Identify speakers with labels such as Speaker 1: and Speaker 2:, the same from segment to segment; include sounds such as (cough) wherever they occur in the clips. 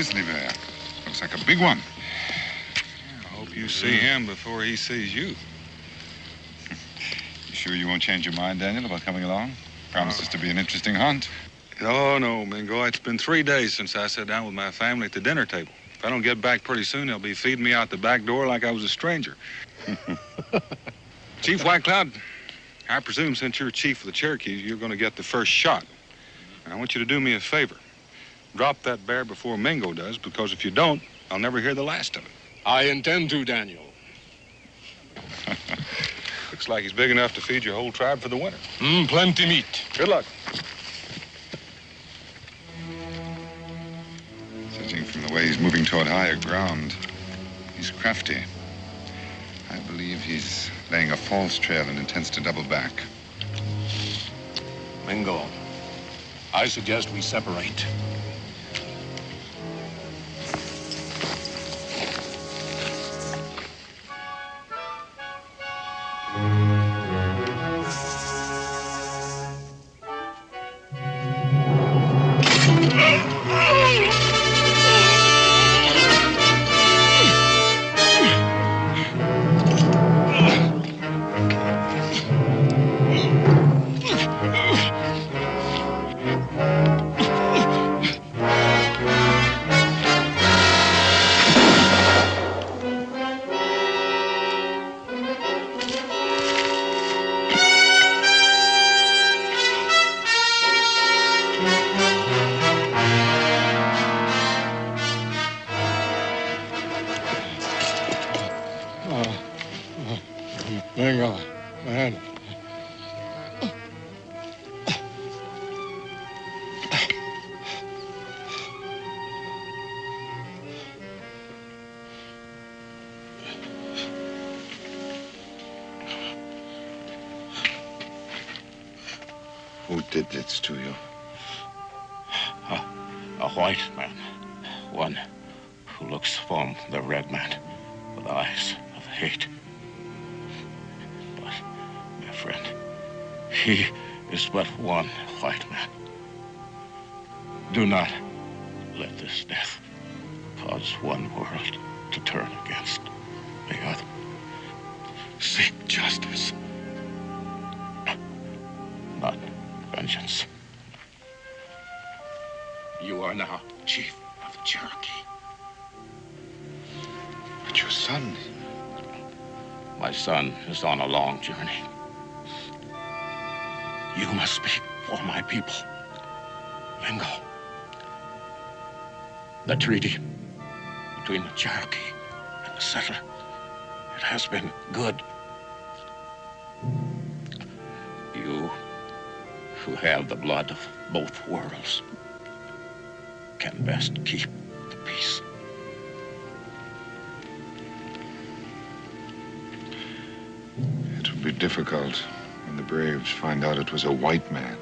Speaker 1: grizzly bear. Looks like a big one.
Speaker 2: I hope you see him before he sees you.
Speaker 1: You sure you won't change your mind, Daniel, about coming along? Promises to be an interesting hunt.
Speaker 2: Oh, no, Mingo. It's been three days since I sat down with my family at the dinner table. If I don't get back pretty soon, they'll be feeding me out the back door like I was a stranger. (laughs) Chief White Cloud, I presume since you're chief of the Cherokees, you're going to get the first shot. And I want you to do me a favor. Drop that bear before Mingo does, because if you don't, I'll never hear the last of it.
Speaker 3: I intend to, Daniel. (laughs)
Speaker 2: Looks like he's big enough to feed your whole tribe for the winter.
Speaker 3: Mm, plenty meat.
Speaker 2: Good luck.
Speaker 1: Judging from the way he's moving toward higher ground, he's crafty. I believe he's laying a false trail and intends to double back.
Speaker 3: Mingo, I suggest we separate.
Speaker 1: Thank you.
Speaker 3: Do not let this death cause one world to turn against the other. Seek justice, not vengeance. You are now chief of the Cherokee.
Speaker 1: But your son.
Speaker 3: My son is on a long journey. You must speak for my people. Mingo. The treaty between the Cherokee and the settler, it has been good. You, who have the blood of both worlds, can best keep the peace.
Speaker 1: It will be difficult when the braves find out it was a white man.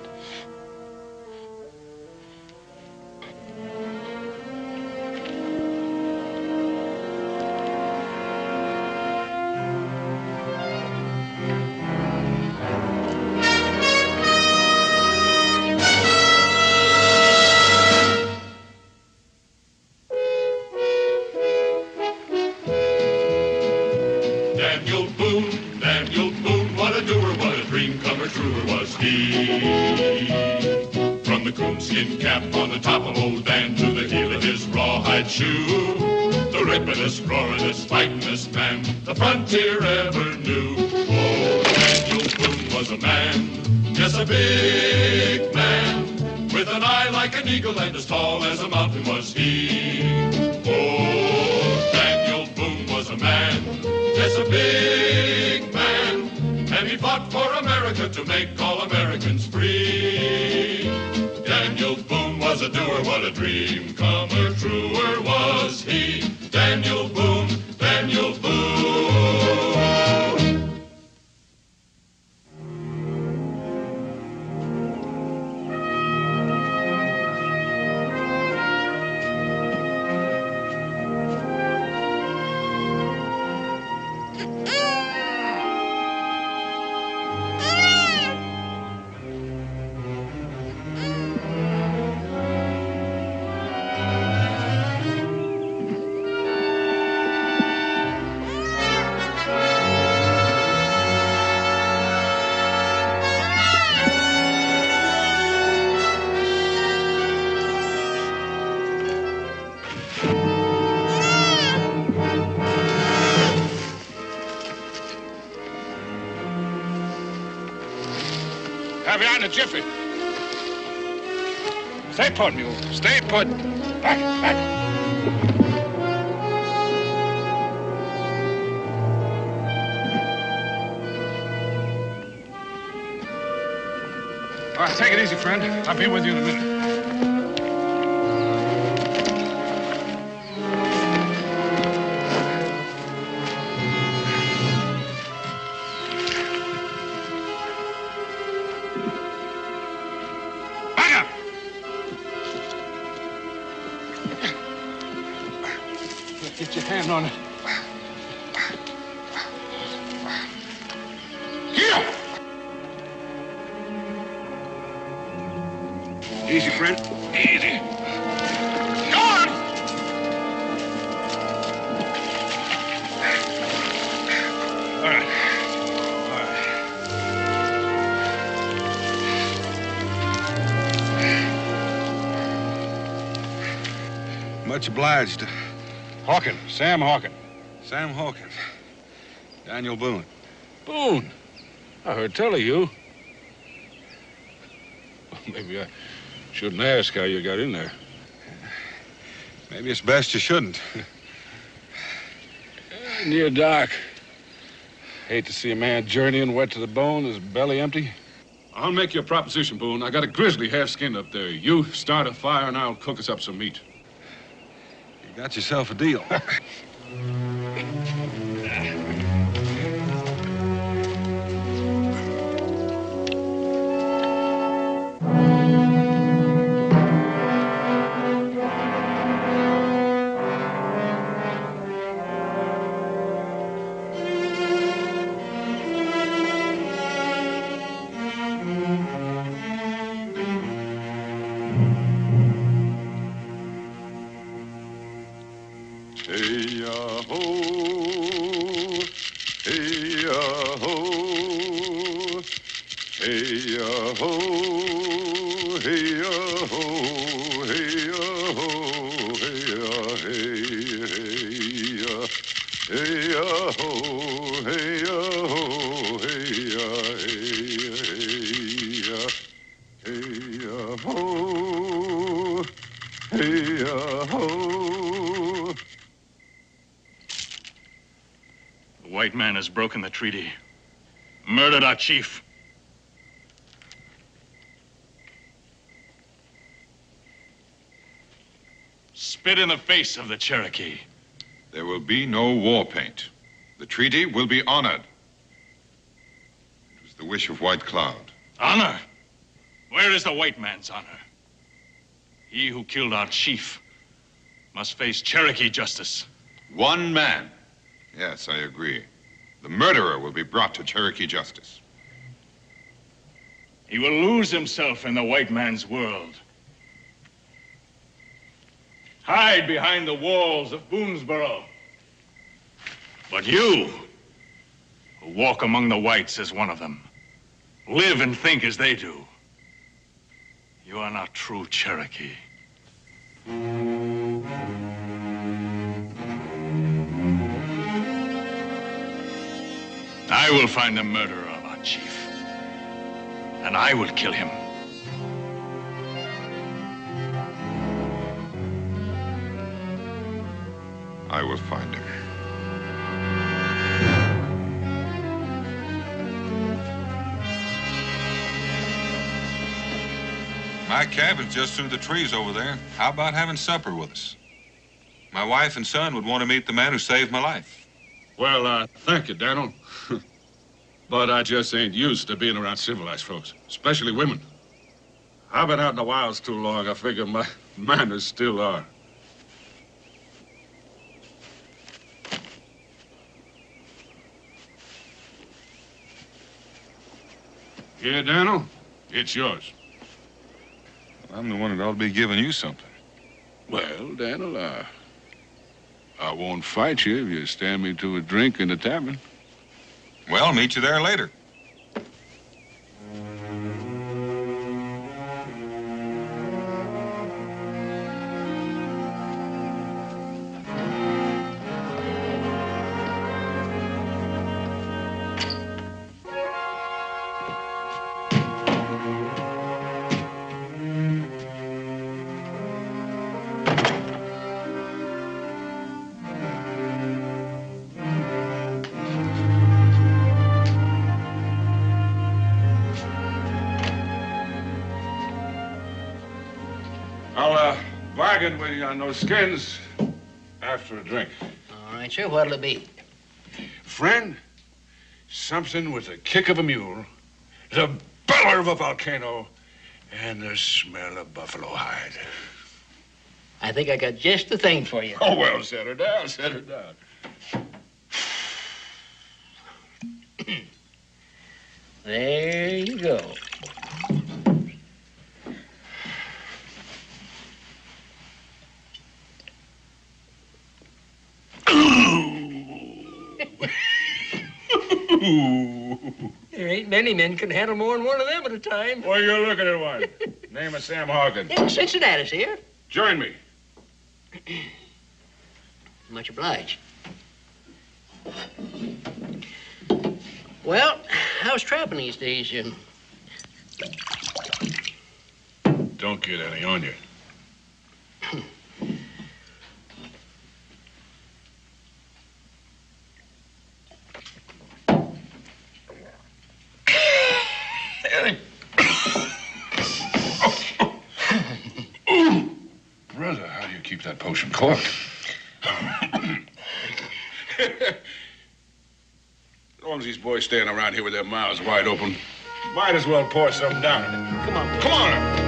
Speaker 3: Have you in a jiffy. Stay put, mule. Stay put. Back, back. All right, take it easy, friend. I'll be with you in a minute.
Speaker 2: Obliged.
Speaker 3: Hawkin, Sam Hawkin.
Speaker 2: Sam Hawkins. Daniel Boone.
Speaker 3: Boone. I heard tell of you. Maybe I shouldn't ask how you got in there.
Speaker 2: Maybe it's best you shouldn't.
Speaker 3: Uh, near dark. Hate to see a man journeying wet to the bone, his belly empty.
Speaker 4: I'll make you a proposition, Boone. I got a grizzly half skinned up there. You start a fire and I'll cook us up some meat.
Speaker 2: Got yourself a deal. (laughs)
Speaker 5: ho, hey ho, hey ho, hey hey hey ho, hey ho, hey hey ho, hey ho.
Speaker 6: The white man has broken the treaty, murdered our chief. Spit in the face of the Cherokee.
Speaker 5: There will be no war paint. The treaty will be honored. It was the wish of White Cloud.
Speaker 6: Honor? Where is the white man's honor? He who killed our chief must face Cherokee justice.
Speaker 5: One man. Yes, I agree. The murderer will be brought to Cherokee justice.
Speaker 6: He will lose himself in the white man's world. Hide behind the walls of Boonesboro. But you, who walk among the whites as one of them, live and think as they do, you are not true Cherokee. I will find the murderer of our chief, and I will kill him.
Speaker 5: I will find him.
Speaker 2: My cabin's just through the trees over there. How about having supper with us? My wife and son would want to meet the man who saved my life.
Speaker 4: Well, uh, thank you, Daniel. (laughs) but I just ain't used to being around civilized folks, especially women. I've been out in the wilds too long. I figure my (laughs) manners still are. Here, Daniel, it's yours.
Speaker 2: I'm the one that ought to be giving you something.
Speaker 3: Well, Daniel, uh, I won't fight you if you stand me to a drink in the tavern.
Speaker 2: Well, meet you there later.
Speaker 4: Bargain with you on those skins after a drink.
Speaker 7: All right, sir. What'll it be?
Speaker 4: Friend, something with the kick of a mule, the bellow of a volcano, and the smell of buffalo hide.
Speaker 7: I think I got just the thing for you.
Speaker 4: Oh, well, set her down, set her down.
Speaker 7: There you go. There ain't many men can handle more than one of them at a time.
Speaker 4: Well, you're looking at one. (laughs) Name of Sam Hawkins.
Speaker 7: Yeah, Cincinnatus here.
Speaker 4: Join me. (clears throat)
Speaker 7: Much obliged. Well, how's trapping these days, Jim?
Speaker 4: Don't get any on you. (clears throat) Brother, how do you keep that potion corked? as long as these boys stand around here with their mouths wide open, might as well pour some down.
Speaker 7: Come on.
Speaker 4: Come on.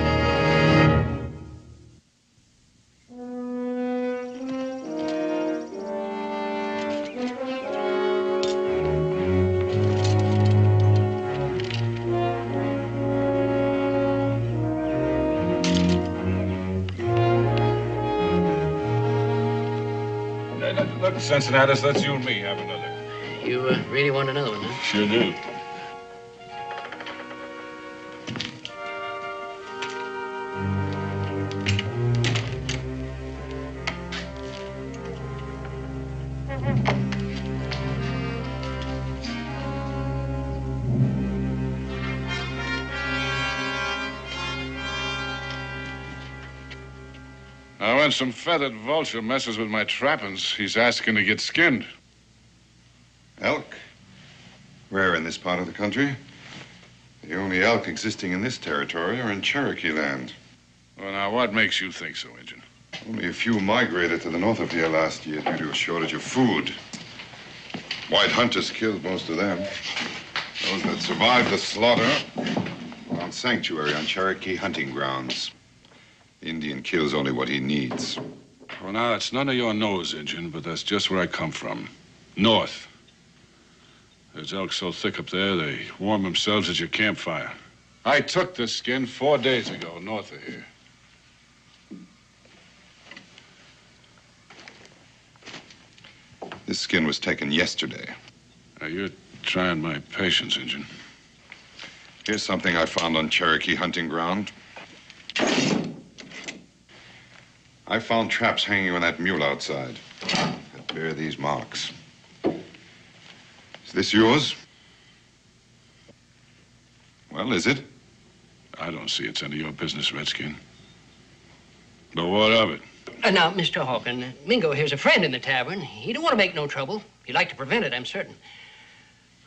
Speaker 4: Cincinnatus, let's you and me have another.
Speaker 7: You uh, really want another one, huh?
Speaker 4: Sure do. Now, when some feathered vulture messes with my trappings, he's asking to get skinned.
Speaker 5: Elk? Rare in this part of the country. The only elk existing in this territory are in Cherokee land.
Speaker 4: Well, now, what makes you think so, Injun?
Speaker 5: Only a few migrated to the north of here last year due to a shortage of food. White hunters killed most of them. Those that survived the slaughter found sanctuary on Cherokee hunting grounds. The Indian kills only what he needs.
Speaker 4: Well, now, it's none of your nose, Injun, but that's just where I come from. North. There's elk so thick up there, they warm themselves at your campfire. I took this skin four days ago, north of here.
Speaker 5: This skin was taken yesterday.
Speaker 4: Now, you're trying my patience, Injun.
Speaker 5: Here's something I found on Cherokee hunting ground. I found traps hanging on that mule outside that bear these marks. Is this yours? Well, is it?
Speaker 4: I don't see it's any of your business, Redskin. But what of it?
Speaker 7: Uh, now, Mr. Hawkin, uh, Mingo here's a friend in the tavern. He don't want to make no trouble. He'd like to prevent it, I'm certain.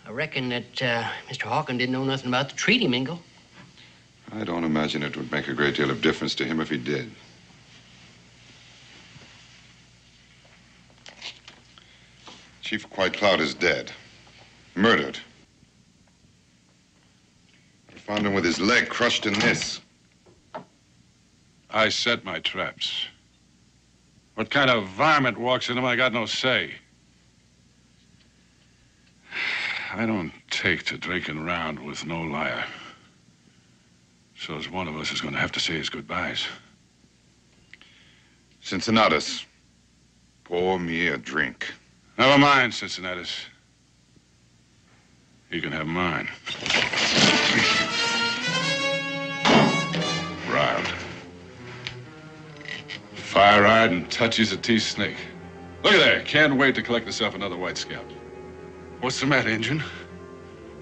Speaker 7: I reckon that uh, Mr. Hawkin didn't know nothing about the treaty, Mingo.
Speaker 5: I don't imagine it would make a great deal of difference to him if he did. Chief White Cloud is dead. Murdered. I found him with his leg crushed in this.
Speaker 4: I set my traps. What kind of varmint walks in them, I got no say. I don't take to drinking round with no liar. So as one of us is going to have to say his goodbyes.
Speaker 5: Cincinnatus, pour me a drink.
Speaker 4: Never mind, Cincinnatus. You can have mine. Riled. Fire-eyed and touchy as a tea snake. Look at there. Can't wait to collect myself another white scalp. What's the matter, Injun?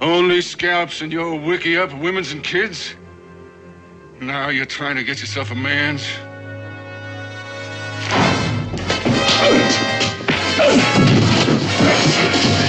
Speaker 4: Only scalps in your wickiup women's and kids? Now you're trying to get yourself a man's?
Speaker 2: That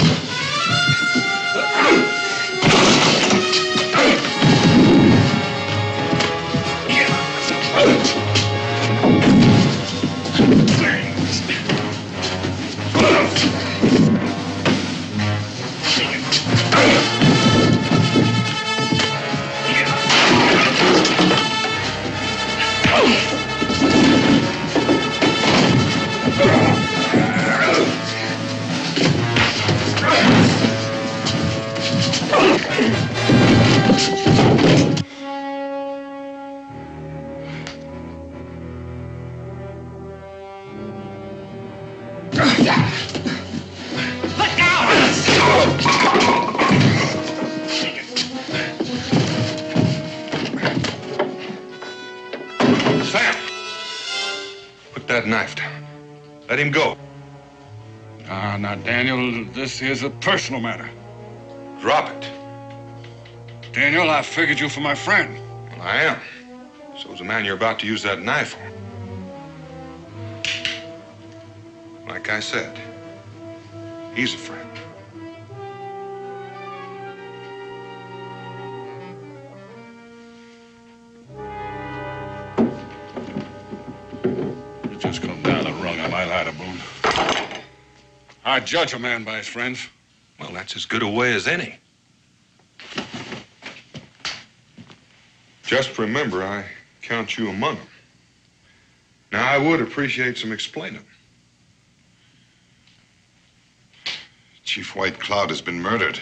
Speaker 4: this is a personal matter.
Speaker 2: Drop it.
Speaker 4: Daniel, I figured you for my friend.
Speaker 2: Well, I am. So's the man you're about to use that knife on. Like I said, he's a friend.
Speaker 4: I judge a man by his friends.
Speaker 2: Well, that's as good a way as any. Just remember, I count you among them. Now, I would appreciate some explaining.
Speaker 5: Chief White Cloud has been murdered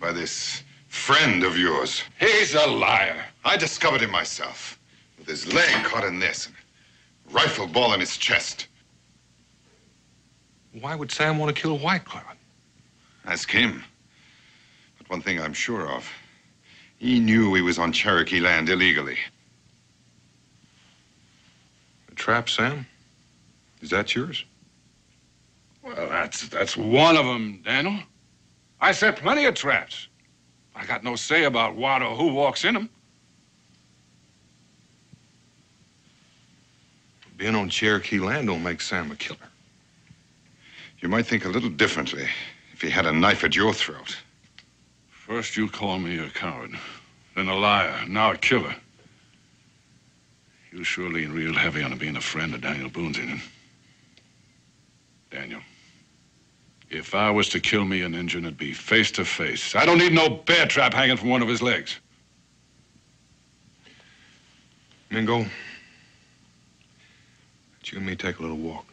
Speaker 5: by this friend of yours.
Speaker 4: He's a liar.
Speaker 5: I discovered him myself, with his leg caught in this, and a rifle ball in his chest.
Speaker 2: Why would Sam want to kill White Cloud?
Speaker 5: Ask him. But one thing I'm sure of. He knew he was on Cherokee land illegally.
Speaker 2: A trap, Sam? Is that yours?
Speaker 4: Well, that's that's one of them, Daniel. I set plenty of traps. I got no say about what or who walks in them.
Speaker 2: Being on Cherokee land don't make Sam a killer.
Speaker 5: You might think a little differently if he had a knife at your throat.
Speaker 4: First you call me a coward, then a liar, now a killer. You sure lean real heavy on being a friend of Daniel Boone's, it? Daniel, if I was to kill me an Injun, it'd be face to face. I don't need no bear trap hanging from one of his legs.
Speaker 2: Mingo, let you and me take a little walk.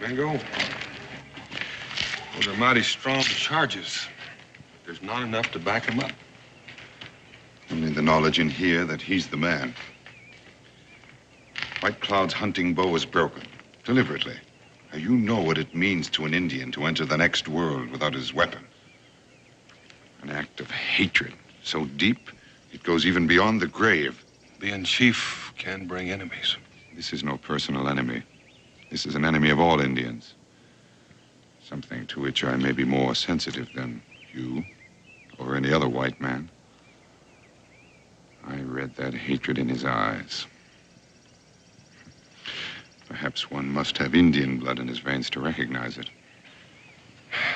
Speaker 2: Mingo, those are mighty strong charges. There's not enough to back him up.
Speaker 5: Only the knowledge in here that he's the man. White Cloud's hunting bow is broken, deliberately. Now, you know what it means to an Indian to enter the next world without his weapon. An act of hatred so deep it goes even beyond the grave.
Speaker 2: Being chief can bring enemies.
Speaker 5: This is no personal enemy. This is an enemy of all Indians. Something to which I may be more sensitive than you or any other white man. I read that hatred in his eyes. Perhaps one must have Indian blood in his veins to recognize it.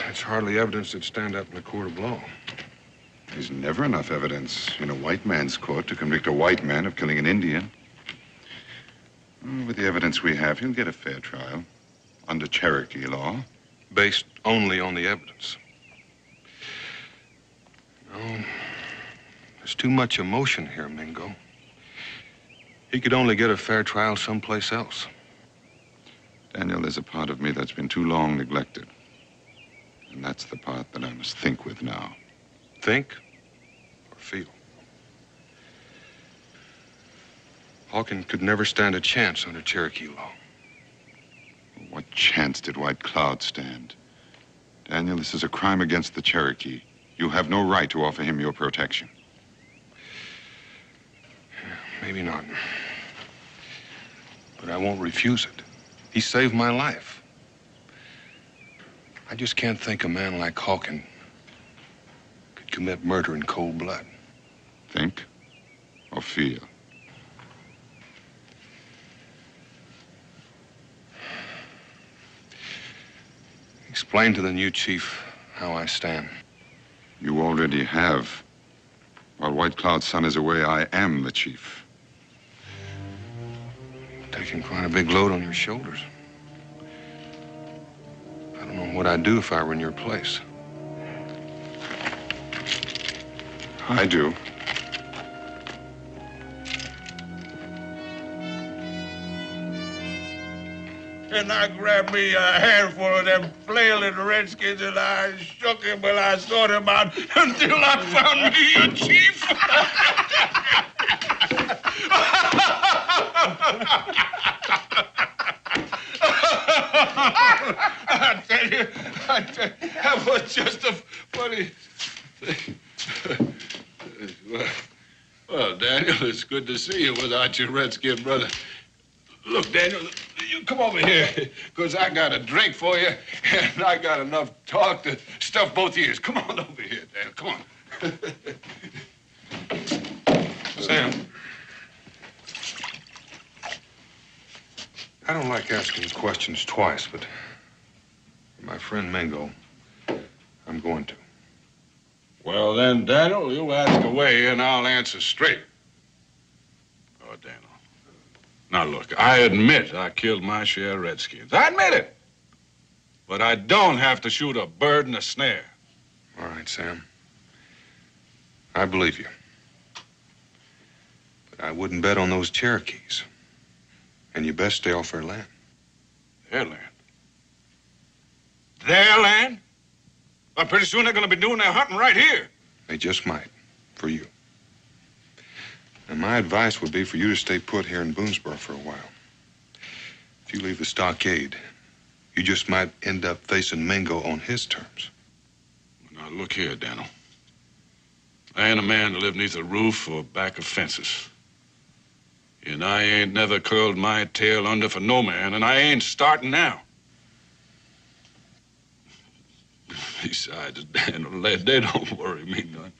Speaker 2: That's hardly evidence that'd stand up in a court of law.
Speaker 5: There's never enough evidence in a white man's court to convict a white man of killing an Indian. With the evidence we have, he'll get a fair trial under Cherokee law.
Speaker 2: Based only on the evidence. No, there's too much emotion here, Mingo. He could only get a fair trial someplace else.
Speaker 5: Daniel, there's a part of me that's been too long neglected. And that's the part that I must think with now.
Speaker 2: Think or feel. Hawken could never stand a chance under Cherokee law.
Speaker 5: What chance did White Cloud stand? Daniel, this is a crime against the Cherokee. You have no right to offer him your protection.
Speaker 2: Maybe not. But I won't refuse it. He saved my life. I just can't think a man like Hawken could commit murder in cold blood.
Speaker 5: Think or feel.
Speaker 2: Explain to the new chief how I stand.
Speaker 5: You already have. While White Cloud's son is away, I am the chief.
Speaker 2: Taking quite a big load on your shoulders. I don't know what I'd do if I were in your place.
Speaker 5: I do.
Speaker 4: and I grabbed me a handful of them flailing redskins and I shook him and I sought him out (laughs) until I found me a chief. (laughs) I tell you, I tell you, that was just a funny thing. well, well, Daniel, it's good to see you without your redskin brother. Look, Daniel, you come over here, because I got a drink for you, and I got enough talk to stuff both ears. Come on over here, Daniel. Come on. (laughs)
Speaker 2: Sam. I don't like asking questions twice, but my friend Mingo, I'm going to.
Speaker 4: Well, then, Daniel, you ask away, and I'll answer straight. Oh, Daniel. Now, look, I admit I killed my share of Redskins. I admit it. But I don't have to shoot a bird in a snare.
Speaker 2: All right, Sam. I believe you. But I wouldn't bet on those Cherokees. And you best stay off their land.
Speaker 4: Their land. Their land? Well, pretty soon they're going to be doing their hunting right here.
Speaker 2: They just might, for you. And my advice would be for you to stay put here in Boonesboro for a while. If you leave the stockade, you just might end up facing Mingo on his terms.
Speaker 4: Now, look here, Daniel. I ain't a man to live neath a roof or back of fences. And I ain't never curled my tail under for no man, and I ain't starting now. (laughs) Besides, Daniel, they, they don't worry me none.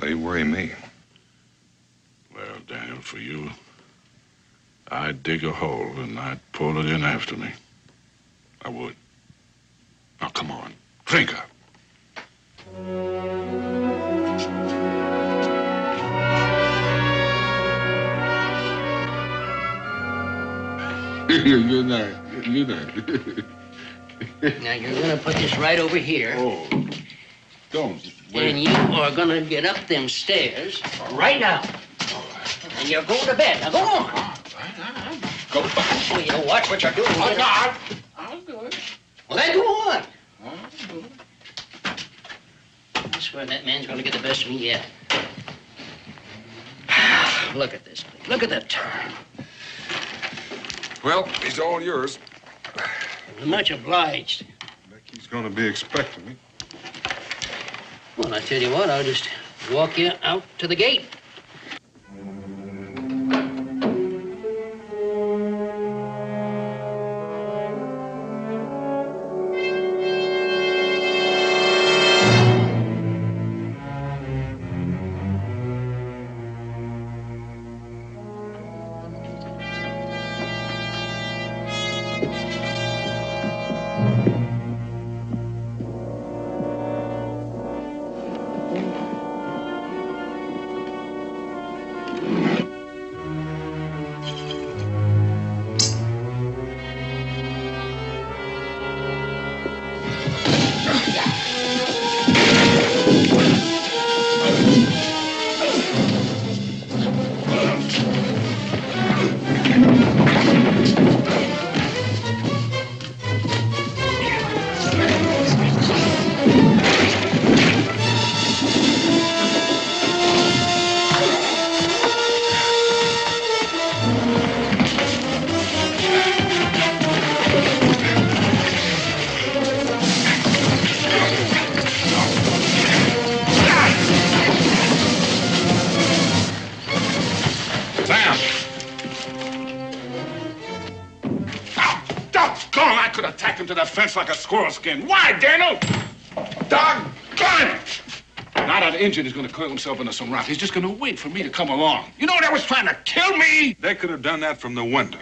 Speaker 2: They worry me.
Speaker 4: Well, Daniel, for you, I'd dig a hole and I'd pull it in after me. I would. Now, come on. Drink up. Good night. Good night.
Speaker 7: Now, you're going to put this right over here.
Speaker 4: oh, don't.
Speaker 7: And you are going to get up them stairs right now. And you're going to bed. Now, go on.
Speaker 4: Go back.
Speaker 7: Well, you watch what you're doing.
Speaker 4: I'm
Speaker 7: Get up.
Speaker 4: I'll, I'll do it.
Speaker 7: Well, then go on.
Speaker 4: I'll do it.
Speaker 7: I swear that man's going to get the best of me yet. (sighs) Look at this. Look at that turn.
Speaker 2: Well, he's all yours.
Speaker 7: Much obliged.
Speaker 2: Becky's gonna be expecting me.
Speaker 7: Well, I tell you what, I'll just walk you out to the gate.
Speaker 4: Fence like a squirrel skin. Why, Daniel? Doggone it! Now that Injun is going to curl himself into some rock. He's just going to wait for me to come along. You know that was trying to kill me?
Speaker 2: They could have done that from the window.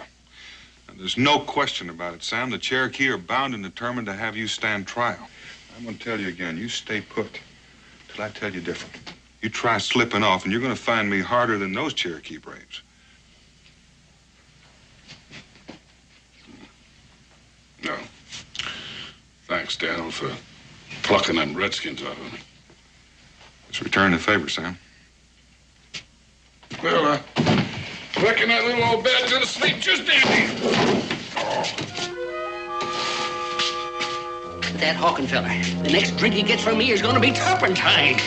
Speaker 2: And there's no question about it, Sam. The Cherokee are bound and determined to have you stand trial. I'm to tell you again, you stay put till I tell you different. You try slipping off, and you're going to find me harder than those Cherokee braves.
Speaker 4: No. Thanks, Daniel, for plucking them redskins out of me.
Speaker 2: Let's return the favor, Sam.
Speaker 4: Well, uh, I reckon that little old bed's gonna sleep just dandy. Oh.
Speaker 7: That Hawking feller. The next drink he gets from me is gonna be turpentine.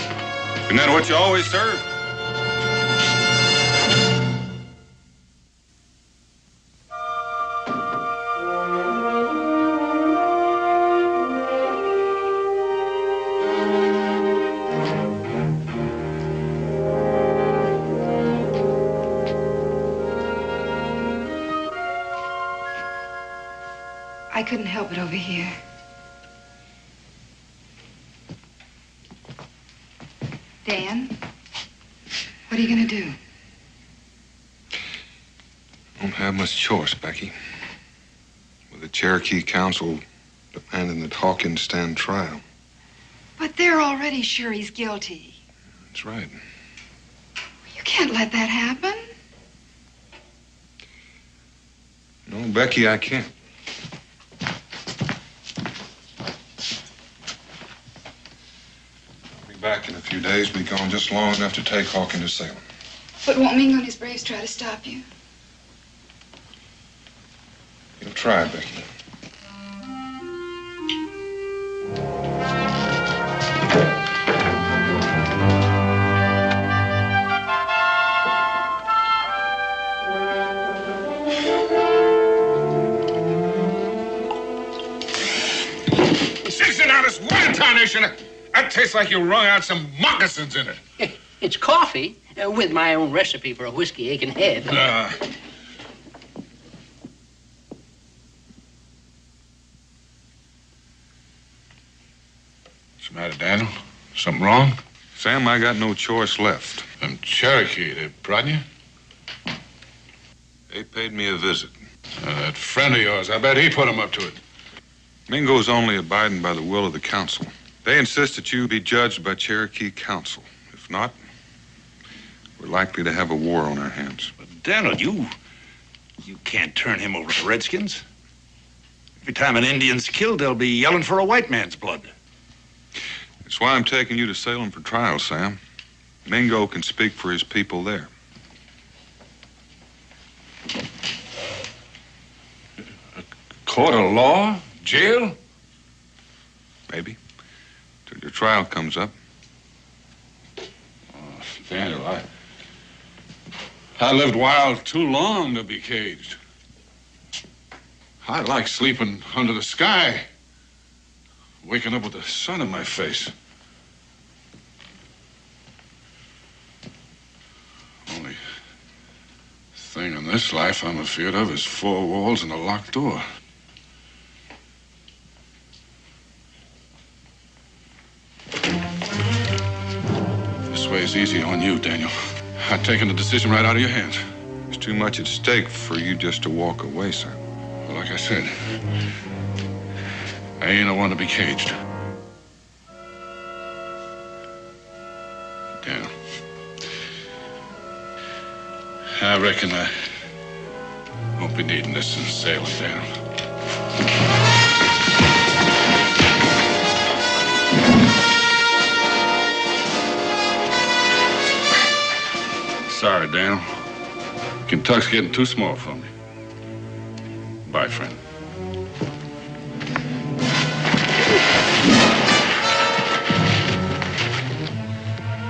Speaker 2: Isn't that what you always serve?
Speaker 8: Help it over here. Dan, what are you going to do?
Speaker 2: Don't have much choice, Becky. With the Cherokee Council demanding that Hawkins stand trial.
Speaker 8: But they're already sure he's guilty.
Speaker 2: That's right.
Speaker 8: You can't let that happen.
Speaker 2: No, Becky, I can't. I'll be back in a few days. Be gone just long enough to take Hawkins to Salem.
Speaker 8: But won't Mingo and his braves try to stop you?
Speaker 2: You'll try, Becky.
Speaker 4: Sixty dollars one tarnation. That tastes like you wrung out some moccasins in it. (laughs)
Speaker 7: It's coffee uh, with my own recipe for a whiskey aching head.
Speaker 4: Uh, what's the matter, Daniel? Something wrong?
Speaker 2: Sam, I got no choice left.
Speaker 4: Them Cherokee, they brought you?
Speaker 2: They paid me a visit.
Speaker 4: Uh, that friend of yours, I bet he put him up to it.
Speaker 2: Mingo's only abiding by the will of the council. They insist that you be judged by Cherokee Council. If not, we're likely to have a war on our hands.
Speaker 6: But Daniel, you. You can't turn him over to Redskins. Every time an Indian's killed, they'll be yelling for a white man's blood.
Speaker 2: That's why I'm taking you to Salem for trial, Sam. Mingo can speak for his people there.
Speaker 4: A Court of law? Jail?
Speaker 2: Maybe. Your trial comes up.
Speaker 4: Oh, Daniel, I. I lived wild too long to be caged. I like sleeping under the sky, waking up with the sun in my face. Only thing in this life I'm afraid of is four walls and a locked door. Is easy on you, Daniel. I've taken the decision right out of your hands.
Speaker 2: There's too much at stake for you just to walk away, Sam.
Speaker 4: Well, like I said, I ain't a one to be caged. Daniel. I reckon I won't be needing this in Salem, Daniel. Sorry, Daniel. Kentuck's getting too small for me. Bye, friend.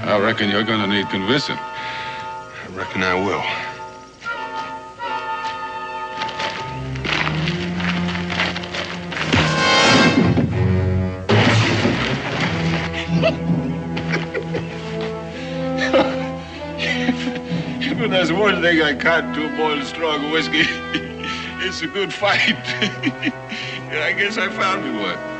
Speaker 4: I reckon you're gonna need convincing.
Speaker 2: I reckon I will.
Speaker 4: But there's one thing I can't do more strong whiskey. (laughs) it's a good fight. (laughs) and I guess I found me one.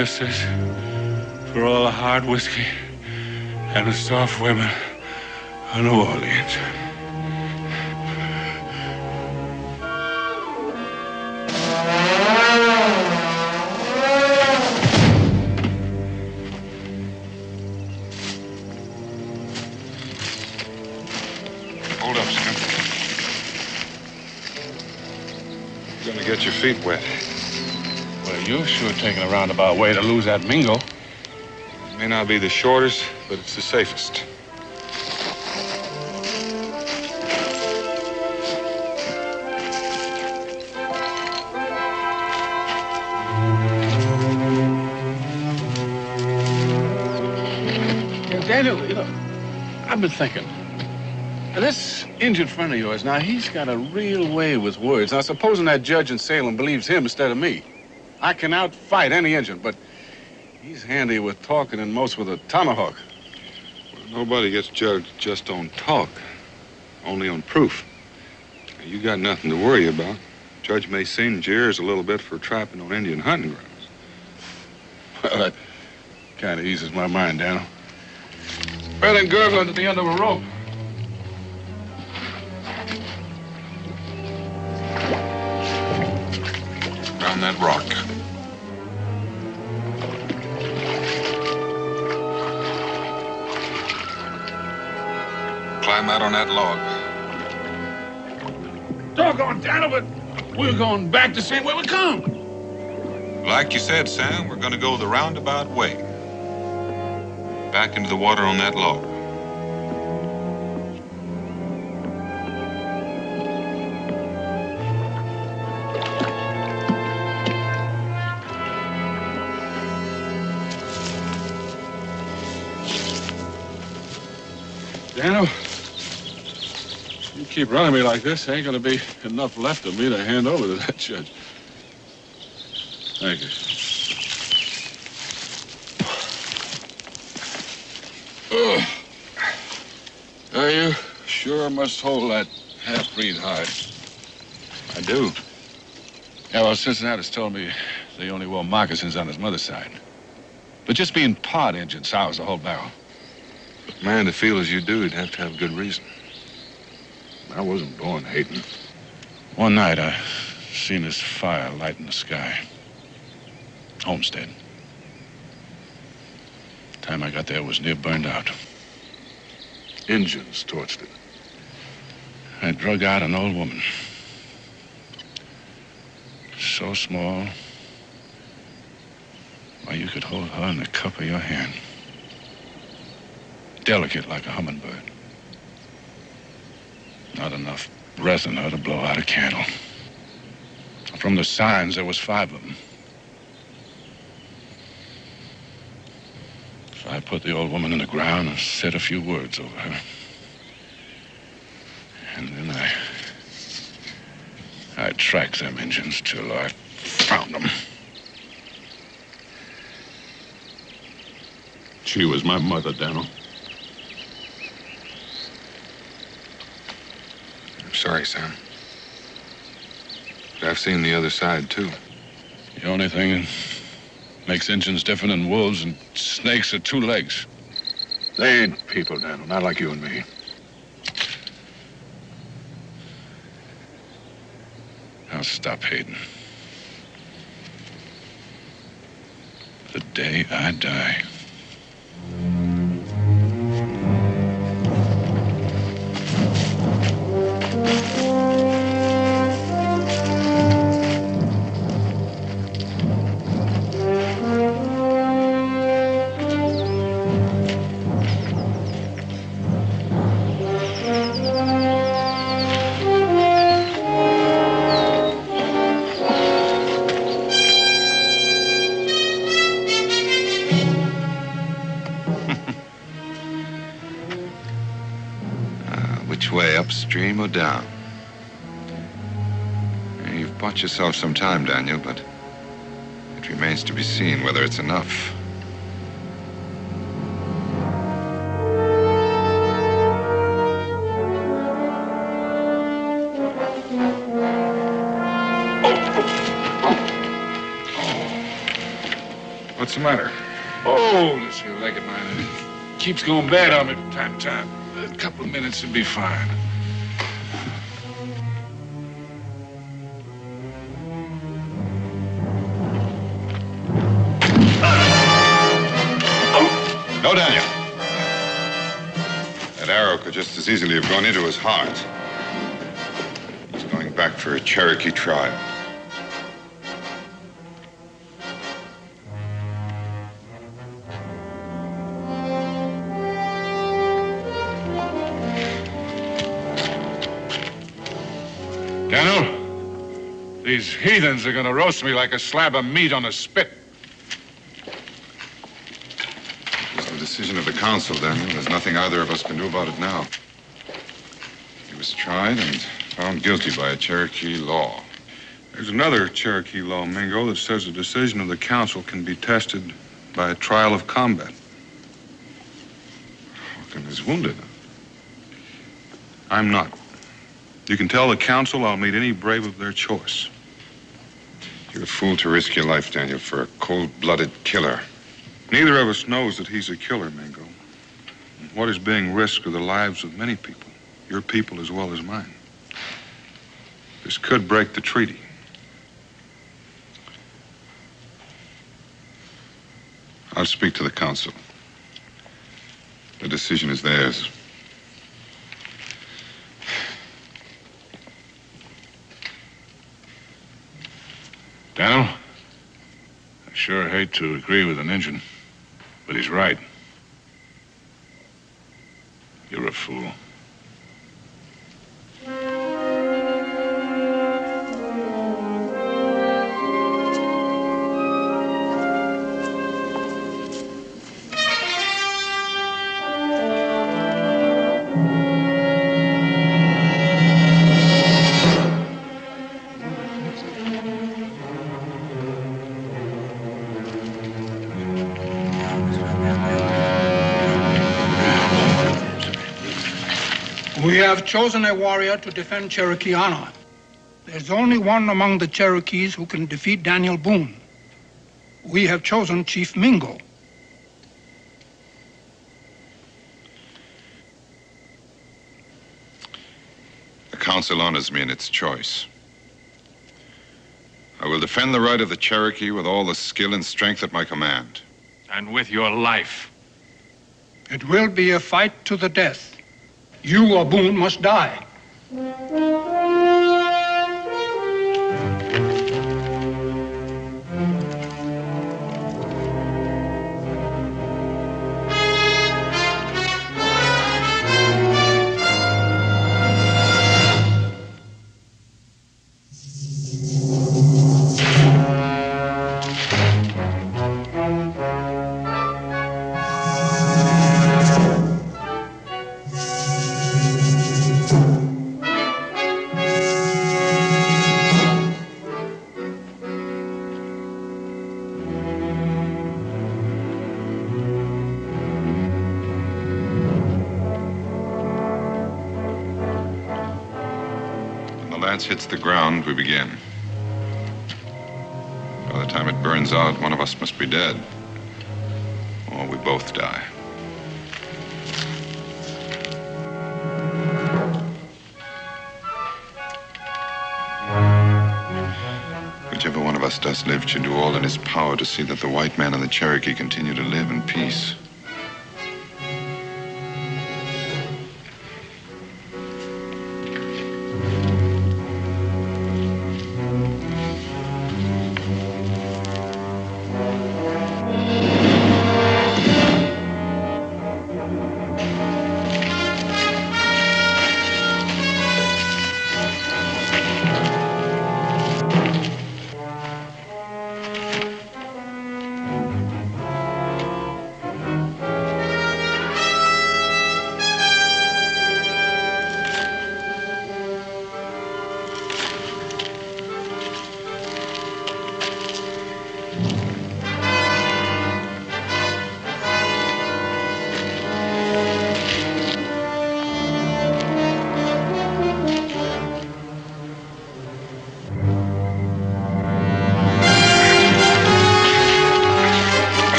Speaker 4: For all the hard whiskey and the soft women of New Orleans.
Speaker 2: Hold up, Sam. You're gonna get your feet wet.
Speaker 4: Well, you're sure taking a roundabout way to lose that Mingo.
Speaker 2: It may not be the shortest, but it's the safest.
Speaker 4: Daniel, you know, I've been thinking. Now, this injured friend of yours, now, he's got a real way with words. Now, supposing that judge in Salem believes him instead of me, I can outfight any Indian, but he's handy with talking and most with a tomahawk.
Speaker 2: Nobody gets judged just on talk, only on proof. Now, You got nothing to worry about. Judge may singe your a little bit for trapping on Indian hunting grounds.
Speaker 4: Well, that kind of eases my mind, Daniel. Better than gurgling at the end of a rope.
Speaker 2: On that log.
Speaker 4: Doggone, Daniel, but we're going back the same way we come.
Speaker 2: Like you said, Sam, we're going to go the roundabout way. Back into the water on that log.
Speaker 4: You keep running me like this, there ain't gonna be enough left of me to hand over to that judge. Thank you. Ugh. Now you sure must hold that half-breed hide.
Speaker 2: I do.
Speaker 4: Yeah, well, Cincinnatus told me they only wore moccasins on his mother's side. But just being part Injun sours the whole barrel.
Speaker 2: But Man, to feel as you do, you'd have to have good reason.
Speaker 4: I wasn't born hating. One night I seen this fire light in the sky. Homestead. Time I got there was near burned out. Injuns torched it. I drug out an old woman. So small. Why, you could hold her in the cup of your hand. Delicate like a hummingbird. Not enough breath in her to blow out a candle. From the signs, there was five of them. So I put the old woman in the ground and said a few words over her. And then I... I tracked them Injuns till I found them. She was my mother, Daniel.
Speaker 2: I'm sorry, Sam. But I've seen the other side, too.
Speaker 4: The only thing that makes Injuns different than wolves and snakes are two legs. They ain't people, Daniel, not like you and me. I'll stop hating. The day I die.
Speaker 5: Upstream or down? You've bought yourself some time, Daniel, but it remains to be seen whether it's enough.
Speaker 2: What's the matter?
Speaker 4: Oh, this here leg of mine, it keeps going bad on me from time to time. A couple of minutes would be fine.
Speaker 5: Easily have gone into his heart. He's going back for a Cherokee tribe.
Speaker 4: Daniel, these heathens are gonna roast me like a slab of meat on a spit.
Speaker 5: It's the decision of the council, Daniel. There's nothing either of us can do about it now. Tried and found guilty by a Cherokee law.
Speaker 2: There's another Cherokee law, Mingo, that says the decision of the council can be tested by a trial of combat.
Speaker 5: Hawken is wounded.
Speaker 2: I'm not. You can tell the council I'll meet any brave of their choice.
Speaker 5: You're a fool to risk your life, Daniel, for a cold-blooded killer.
Speaker 2: Neither of us knows that he's a killer, Mingo. What is being risked are the lives of many people, your people as well as mine. This could break the treaty.
Speaker 5: I'll speak to the council. The decision is theirs.
Speaker 4: Daniel, I sure hate to agree with an Injun, but he's right. You're a fool.
Speaker 9: Have chosen a warrior to defend Cherokee honor. There's only one among the Cherokees who can defeat Daniel Boone. We have chosen Chief Mingo.
Speaker 5: The council honors me in its choice. I will defend the right of the Cherokee with all the skill and strength at my command.
Speaker 6: And with your life.
Speaker 9: It will be a fight to the death. You or Boone must die.
Speaker 5: Hits the ground, we begin. By the time it burns out, one of us must be dead. Or we both die. Whichever one of us does live should do all in his power to see that the white man and the Cherokee continue to live in peace.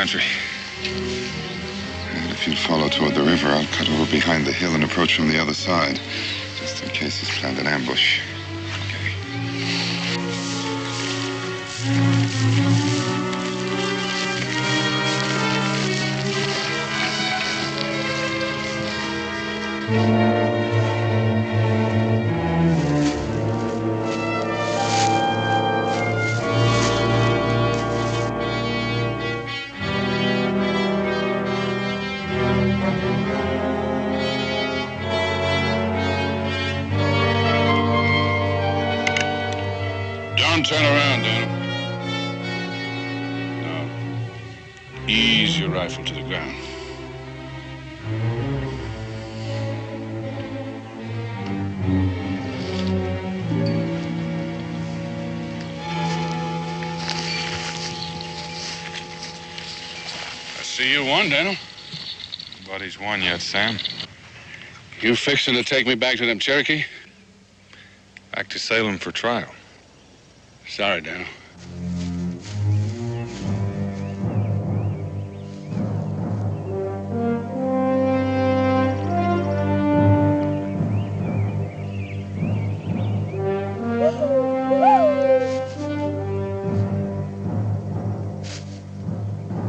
Speaker 2: Country.
Speaker 5: And if you'll follow toward the river, I'll cut over behind the hill and approach from the other side, just in case he's planned an ambush.
Speaker 2: Sam.
Speaker 4: You fixing to take me back to them Cherokee?
Speaker 2: Back to Salem for trial.
Speaker 4: Sorry, Daniel.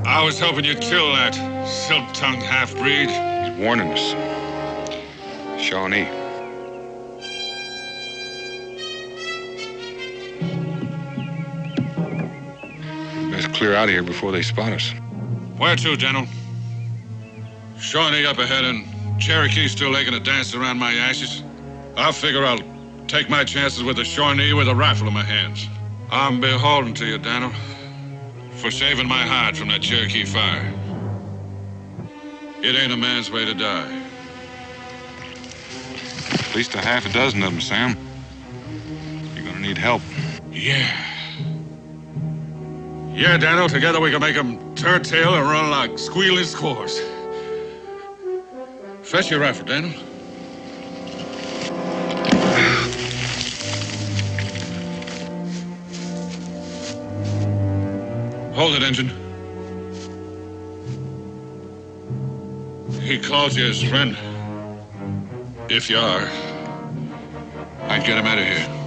Speaker 4: I was hoping you'd kill that silk-tongued half-breed.
Speaker 2: Warning us. Shawnee. Best clear out of here before they spot us.
Speaker 4: Where to, General? Shawnee up ahead and Cherokee still making a dance around my ashes. I figure I'll take my chances with the Shawnee with a rifle in my hands. I'm beholden to you, Daniel, for saving my hide from that Cherokee fire. It ain't a man's way to die.
Speaker 2: At least a half a dozen of them, Sam. You're gonna need help.
Speaker 4: Yeah. Yeah, Daniel, together we can make them turn tail and run like squealing squaws. Fetch your rifle, Daniel. Hold it, Injun. He calls you his friend. If you are, I'd get him out of here.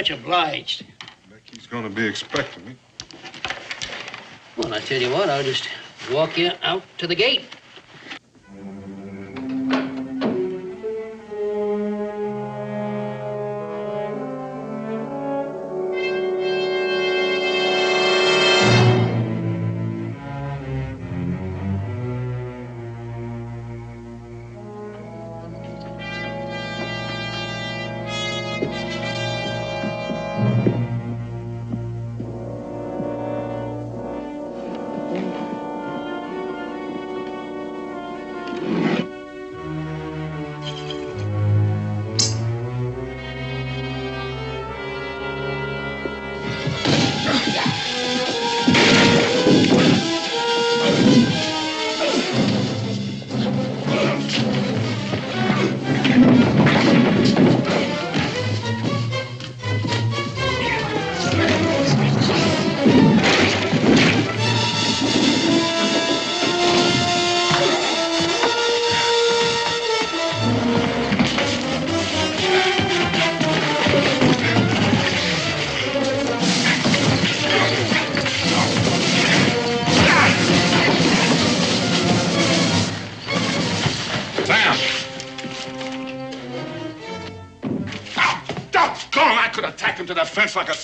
Speaker 7: Much obliged.
Speaker 2: He's going to be expecting me.
Speaker 7: Well, I tell you what, I'll just walk you out to the gate.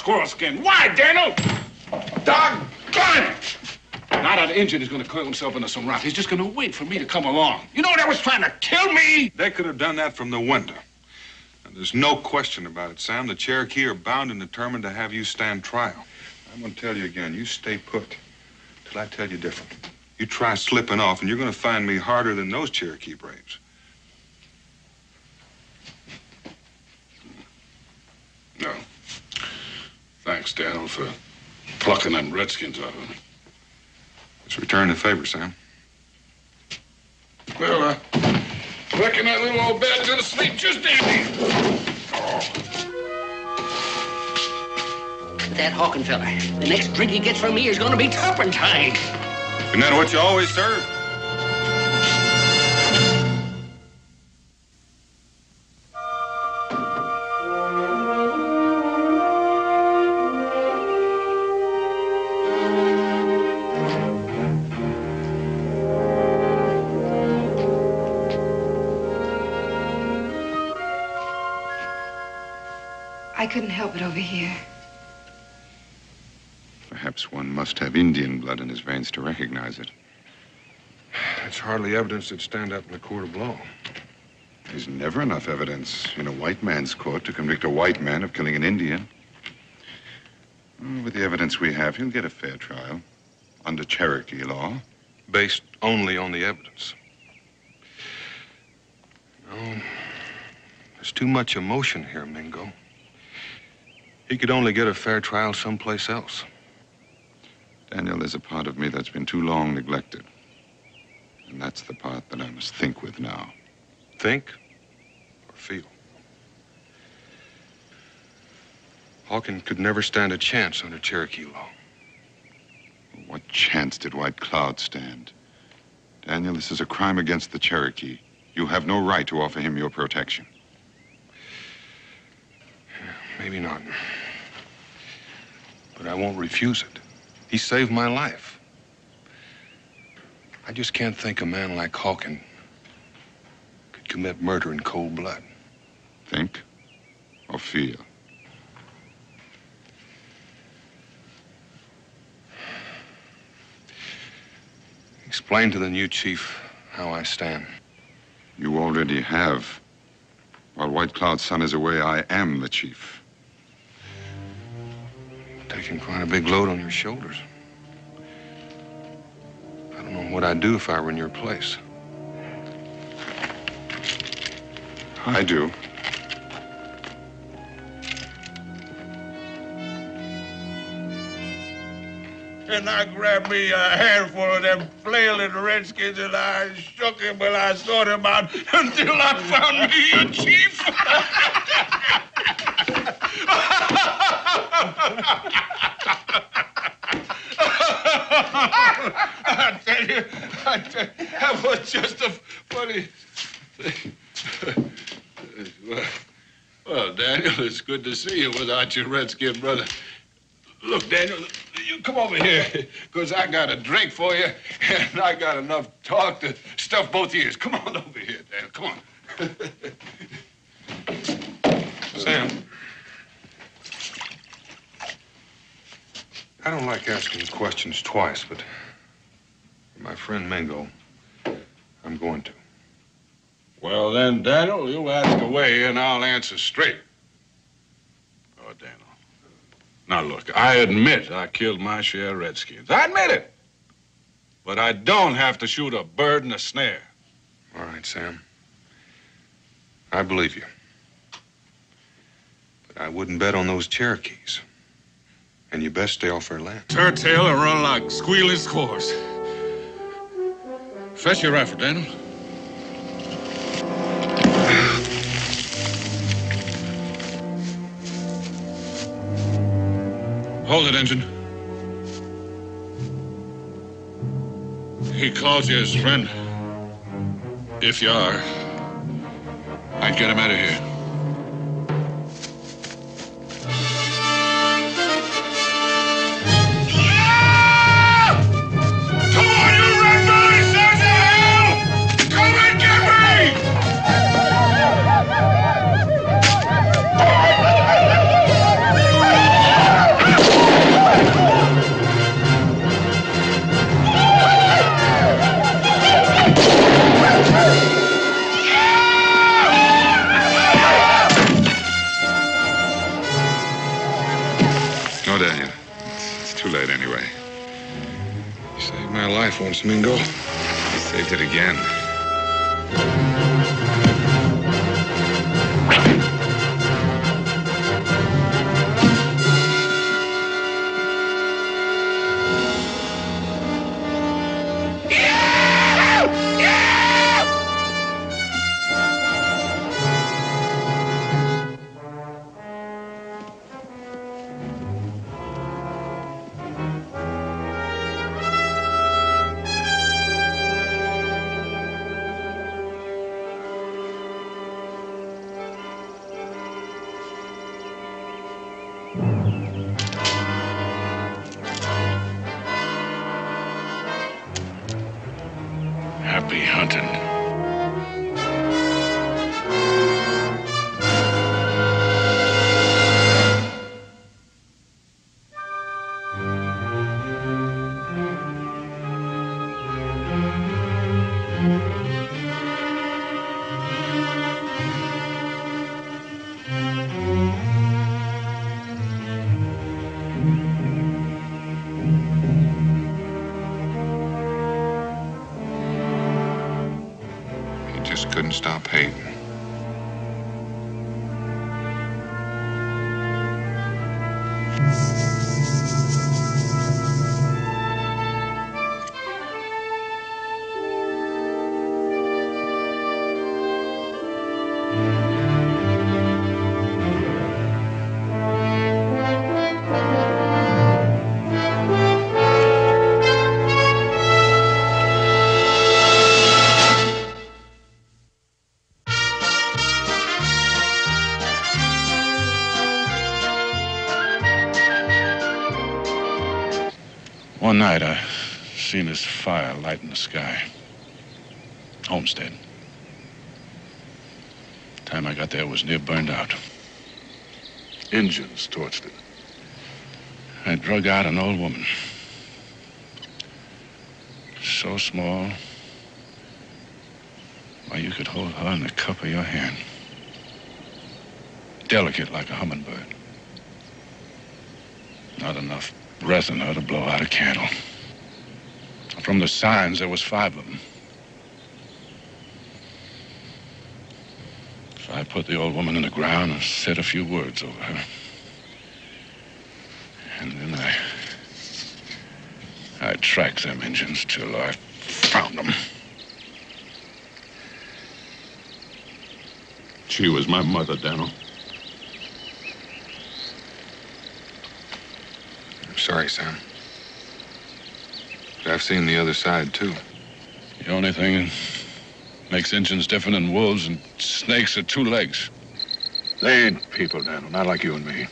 Speaker 4: Squirrel skin. Why, Daniel? Doggone it! Now that Injun is going to coil himself into some rock, he's just going to wait for me to come along. You know that was trying to kill me?
Speaker 2: They could have done that from the window. And there's no question about it, Sam. The Cherokee are bound and determined to have you stand trial. I'm going to tell you again, you stay put till I tell you different. You try slipping off, and you're going to find me harder than those Cherokee braves.
Speaker 4: No. Thanks, Daniel, for plucking them redskins out of me.
Speaker 2: Let's return the favor, Sam.
Speaker 4: Well, uh, I reckon that little old bed's gonna sleep just dandy.
Speaker 7: That Hawkin feller. The next drink he gets from me is going to be turpentine.
Speaker 2: Isn't that what you always serve?
Speaker 8: Help it over here.
Speaker 5: Perhaps one must have Indian blood in his veins to recognize it.
Speaker 2: That's hardly evidence that'd stand up in a court of law.
Speaker 5: There's never enough evidence in a white man's court to convict a white man of killing an Indian. Mm, with the evidence we have, he'll get a fair trial under Cherokee law.
Speaker 2: Based only on the evidence. No, there's too much emotion here, Mingo. He could only get a fair trial someplace else.
Speaker 5: Daniel, there's a part of me that's been too long neglected. And that's the part that I must think with now.
Speaker 2: Think or feel? Hawkins could never stand a chance under Cherokee law.
Speaker 5: What chance did White Cloud stand? Daniel, this is a crime against the Cherokee. You have no right to offer him your protection.
Speaker 2: Maybe not. But I won't refuse it. He saved my life. I just can't think a man like Hawkins could commit murder in cold blood.
Speaker 5: Think or feel?
Speaker 2: Explain to the new chief how I stand.
Speaker 5: You already have. While White Cloud's son is away, I am the chief.
Speaker 2: Taking quite a big load on your shoulders. I don't know what I'd do if I were in your place.
Speaker 5: I do.
Speaker 10: And I grabbed me a handful of them flailing redskins and I shook him and I sorted him out (laughs) until I found me a chief. (laughs) I tell you, I tell you, that was just a funny thing. well, well, Daniel, it's good to see you without your redskin brother. Look, Daniel, you come over here, because I got a drink for you, and I got enough talk to stuff both ears. Come on over here, Daniel. Come on.
Speaker 2: Sam. I don't like asking questions twice, but for my friend Mingo, I'm going to.
Speaker 4: Well, then, Daniel, you ask away and I'll answer straight. Oh, Daniel. Now, look, I admit I killed my share of Redskins. I admit it. But I don't have to shoot a bird in a snare.
Speaker 2: All right, Sam. I believe you. But I wouldn't bet on those Cherokees. And you best stay off her land.
Speaker 4: Turn tail and run like squealing scores. Fetch your rifle, Daniel. Hold it, Injun. He calls you his friend. If you are, I'd get him out of here.
Speaker 2: Saved my life once, Mingo.
Speaker 5: Saved it again.
Speaker 2: Fire light in the sky. Homestead. Time I got there was near burned out. Injuns torched it. I drug out an old woman. So small. Why, you could hold her in the cup of your hand. Delicate like a hummingbird. Not enough breath in her to blow out a candle. From the signs, there was five of them. So I put the old woman in the ground and said a few words over her. And then I... I tracked them Injuns till I found them.
Speaker 4: She was my mother, Daniel.
Speaker 2: I'm sorry, Sam. I've seen the other side, too. The only thing that makes Injuns different than wolves and snakes are two legs.
Speaker 4: They ain't people, Daniel, not like you and me.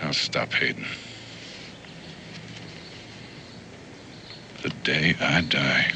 Speaker 2: I'll stop hating. The day I die.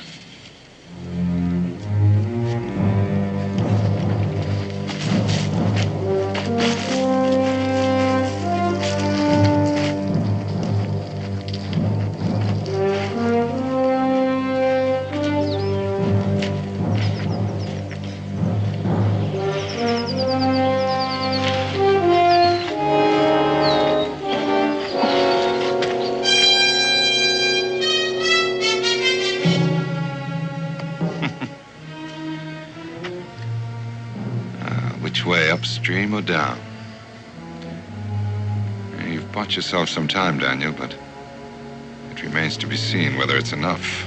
Speaker 2: Bought yourself some time, Daniel, but it remains to be seen whether it's enough.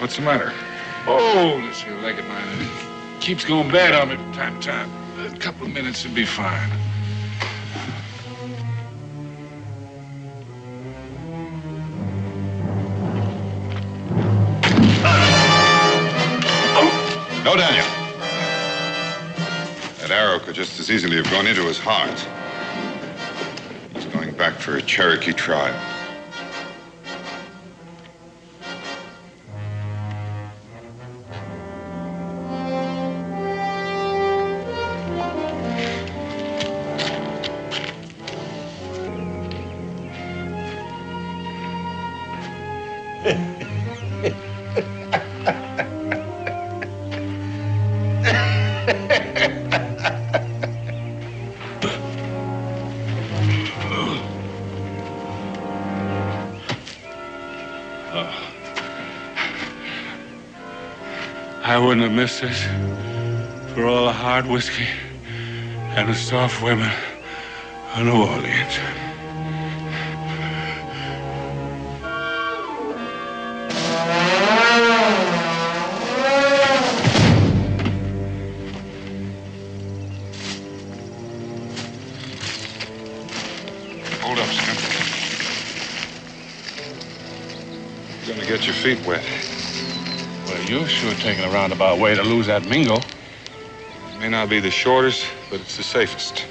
Speaker 2: What's the matter?
Speaker 4: Oh, this here leg of mine, it keeps going bad on me from time to time. A couple of minutes would be fine.
Speaker 5: As easily have gone into his heart. He's going back for a Cherokee trial.
Speaker 6: I wouldn't have missed this for all the hard whiskey and the soft women of New Orleans.
Speaker 2: Hold up, Sam. You're gonna get your feet wet.
Speaker 4: Well, you're sure taking a roundabout way to lose that Mingo.
Speaker 2: It may not be the shortest, but it's the safest.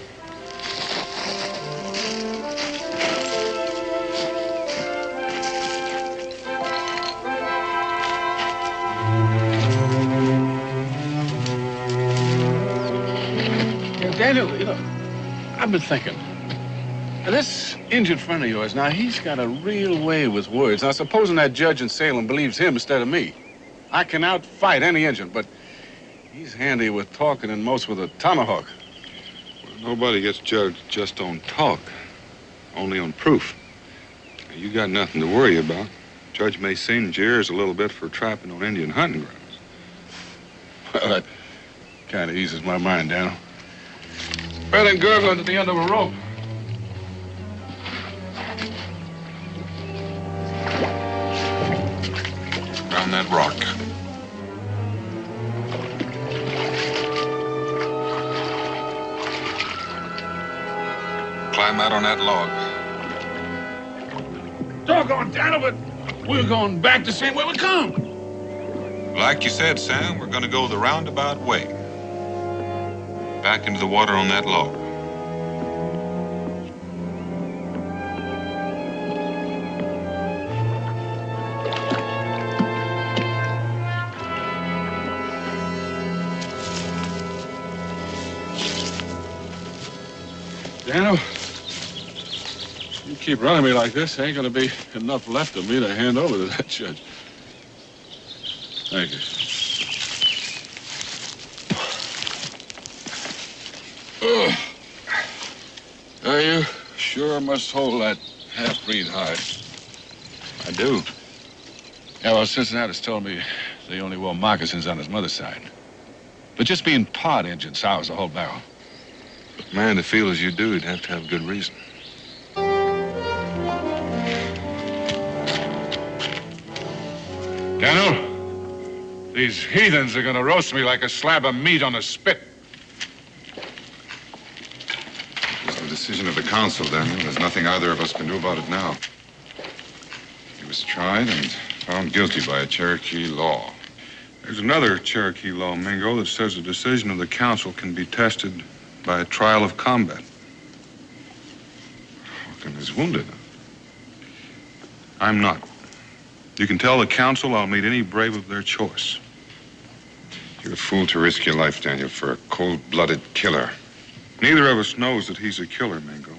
Speaker 4: Yeah, Daniel, you know, I've been thinking. Now, This Injun friend of yours, now, he's got a real way with words. Now, supposing that judge in Salem believes him instead of me. I can outfight any Indian, but he's handy with talking and most with a tomahawk.
Speaker 2: Nobody gets judged just on talk, only on proof. Now, You got nothing to worry about. Judge may singe your ears a little bit for trapping on Indian hunting grounds.
Speaker 4: Well, that kind of eases my mind, Daniel. Better than gurgling at the end of a rope.
Speaker 5: On that log.
Speaker 4: Doggone, but we're going back the same way we come.
Speaker 2: Like you said, Sam, we're going to go the roundabout way. Back into the water on that log.
Speaker 4: Keep running me like this, ain't gonna be enough left of me to hand over to that judge. Thank you. Are you sure must hold that half-breed hide?
Speaker 2: I do.
Speaker 4: Yeah, well, Cincinnatus told me they only wore moccasins on his mother's side. But just being part Indian sours the whole barrel.
Speaker 2: Man, to feel as you do, you'd have to have good reason.
Speaker 4: Daniel, these heathens are gonna roast me like a slab of meat on a spit.
Speaker 5: It's the decision of the council, Daniel. There's nothing either of us can do about it now. He was tried and found guilty by a Cherokee law.
Speaker 2: There's another Cherokee law, Mingo, that says the decision of the council can be tested by a trial of combat.
Speaker 5: Hawkins is wounded.
Speaker 2: I'm not. You can tell the council I'll meet any brave of their choice.
Speaker 5: You're a fool to risk your life, Daniel, for a cold-blooded killer.
Speaker 2: Neither of us knows that he's a killer, Mingo.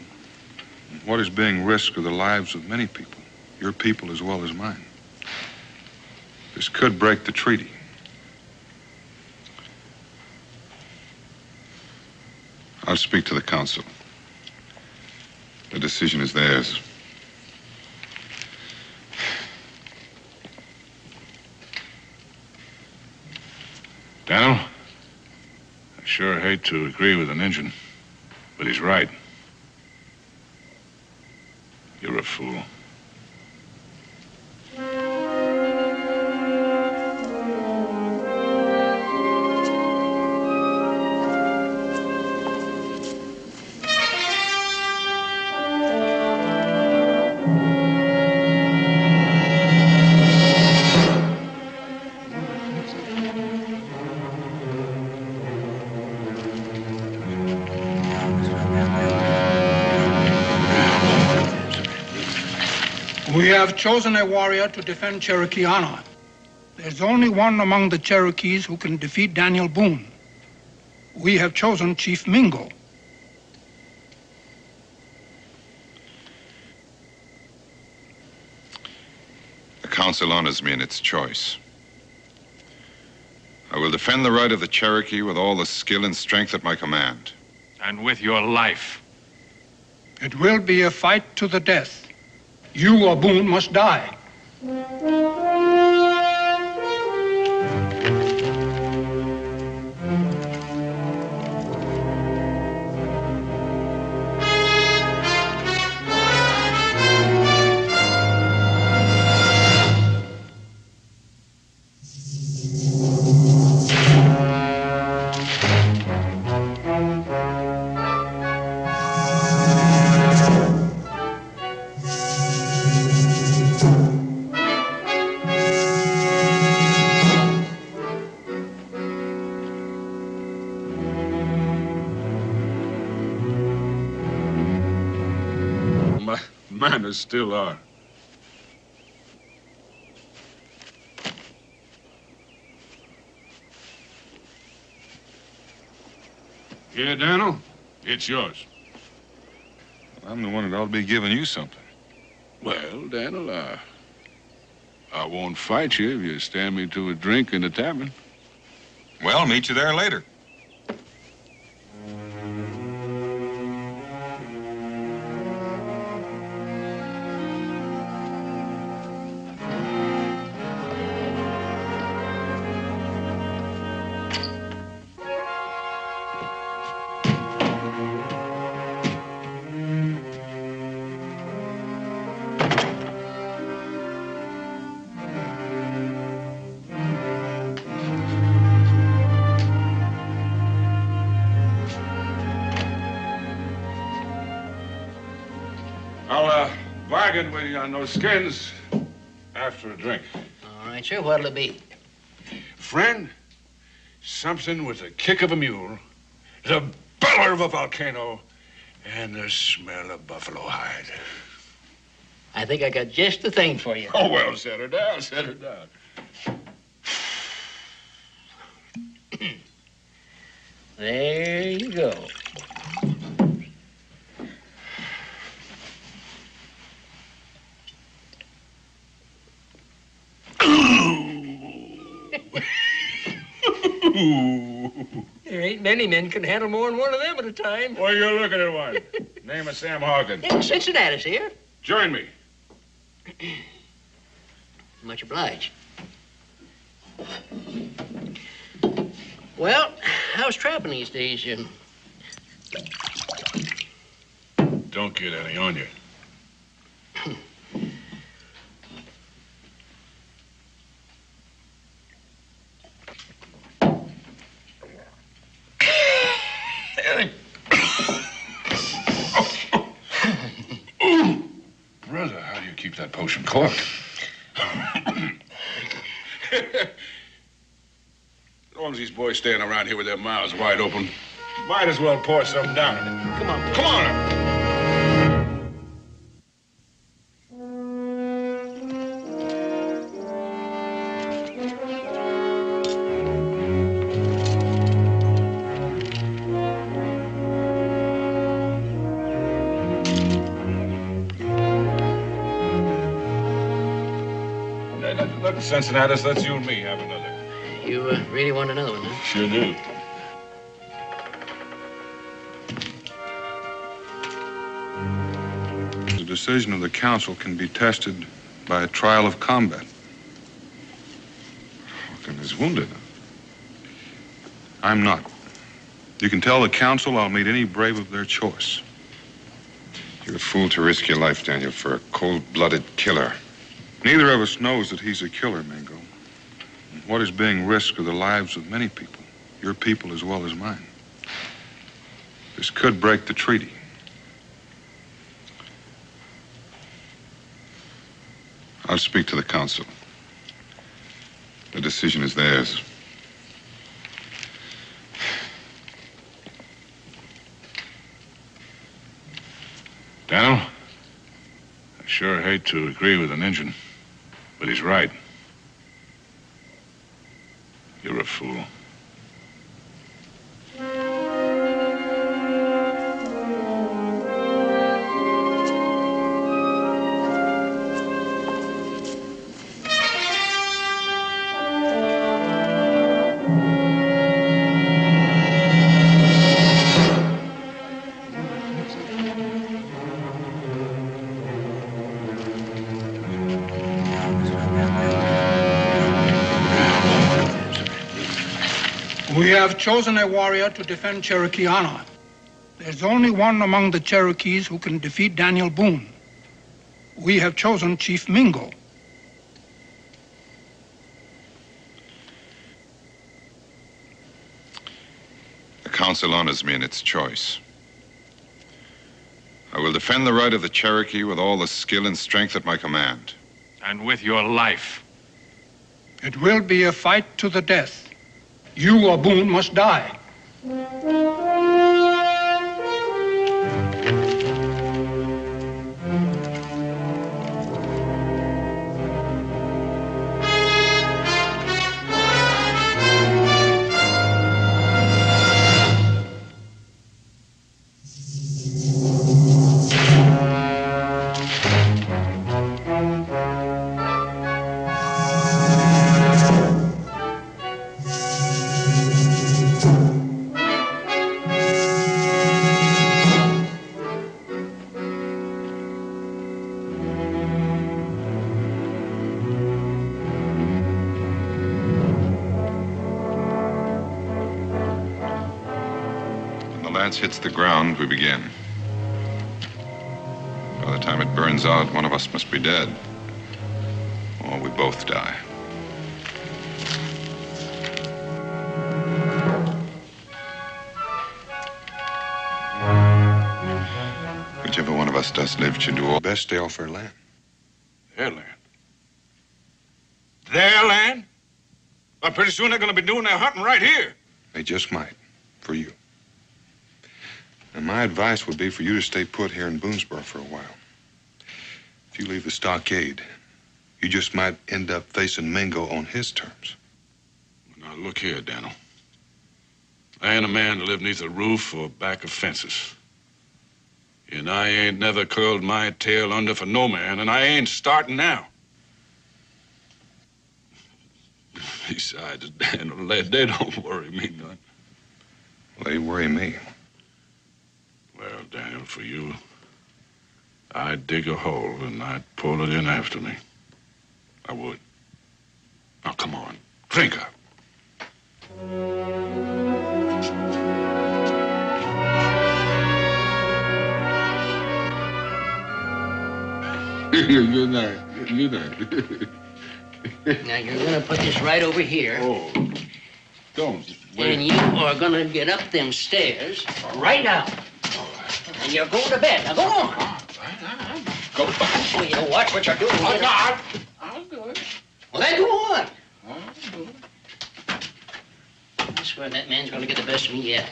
Speaker 2: What is being risked are the lives of many people, your people as well as mine. This could break the treaty.
Speaker 5: I'll speak to the council. The decision is theirs.
Speaker 4: Daniel, I sure hate to agree with an Injun, but he's right. You're a fool.
Speaker 9: Have chosen a warrior to defend Cherokee honor. There's only one among the Cherokees who can defeat Daniel Boone. We have chosen Chief Mingo.
Speaker 5: The council honors me in its choice. I will defend the right of the Cherokee with all the skill and strength at my command.
Speaker 6: And with your life.
Speaker 9: It will be a fight to the death. You or Boone must die.
Speaker 4: Still are. Here, Daniel, it's yours.
Speaker 2: I'm the one that ought to be giving you something.
Speaker 4: Well, Daniel, uh, I won't fight you if you stand me to a drink in the tavern.
Speaker 2: Well, meet you there later.
Speaker 4: With you on those skins after a drink.
Speaker 7: All right, sir. What'll it be?
Speaker 4: Friend, something with the kick of a mule, the bellow of a volcano, and the smell of buffalo hide.
Speaker 7: I think I got just the thing for you.
Speaker 4: Oh, well, set her down, set her down.
Speaker 7: There you go. Ain't many men can handle more than one of them at a time.
Speaker 4: Well, you're looking at one. (laughs) Name of Sam Hawkins.
Speaker 7: Yeah, Cincinnatus here.
Speaker 4: Join me. (clears throat)
Speaker 7: Much obliged. Well, how's trapping these days? Jim?
Speaker 4: Don't get any on you. Potion corked? as long as these boys staying around here with their mouths wide open, might as well pour something down
Speaker 7: come on.
Speaker 4: Come on. Look, Cincinnatus, let's you and me have another.
Speaker 7: You uh, really want another one, huh?
Speaker 4: Sure do.
Speaker 2: The decision of the council can be tested by a trial of combat.
Speaker 5: Hawkins is wounded.
Speaker 2: I'm not. You can tell the council I'll meet any brave of their choice.
Speaker 5: You're a fool to risk your life, Daniel, for a cold-blooded killer.
Speaker 2: Neither of us knows that he's a killer, Mingo. What is being risked are the lives of many people, your people as well as mine. This could break the treaty.
Speaker 5: I'll speak to the council. The decision is theirs.
Speaker 4: Daniel, I sure hate to agree with an Injun, but he's right.
Speaker 9: Have chosen a warrior to defend Cherokee honor. There's only one among the Cherokees who can defeat Daniel Boone. We have chosen Chief Mingo.
Speaker 5: The council honors me in its choice. I will defend the right of the Cherokee with all the skill and strength at my command.
Speaker 6: And with your life.
Speaker 9: It will be a fight to the death. You or Boone must die.
Speaker 5: Hits the ground, we begin. By the time it burns out, one of us must be dead. Or we both die. Whichever one of us does live should do all best stay off her land.
Speaker 4: Their land. Their land? Well, pretty soon they're going to be doing their hunting right here.
Speaker 5: They just might, for you. And my advice would be for you to stay put here in Boonesboro for a while. If you leave the stockade, you just might end up facing Mingo on his terms.
Speaker 4: Now, look here, Daniel. I ain't a man to live neath a roof or back of fences. And I ain't never curled my tail under for no man, and I ain't starting now. (laughs) Besides, Daniel, they, they don't worry me none.
Speaker 5: They worry me.
Speaker 4: Well, Daniel, for you, I'd dig a hole and I'd pull it in after me. I would. Now, come on. Drink up.
Speaker 10: Good night. Good night.
Speaker 7: Now, you're going to put this right over here.
Speaker 10: Oh, don't.
Speaker 7: And you are going to get up them stairs right now. And you're going to bed. Now, go on.
Speaker 10: Go.
Speaker 7: Oh, you watch what you're doing.
Speaker 10: I'm
Speaker 7: Get
Speaker 10: not. I'll do it.
Speaker 7: Well, then go on.
Speaker 10: I'll do it.
Speaker 7: I swear that man's going to get the best of me yet.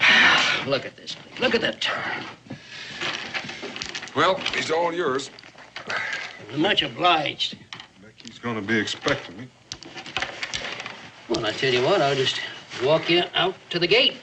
Speaker 7: (sighs) Look at this. Look at that turn.
Speaker 5: Well, he's all yours.
Speaker 7: Much obliged.
Speaker 5: Becky's going to be expecting me.
Speaker 7: Well, I tell you what, I'll just walk you out to the gate.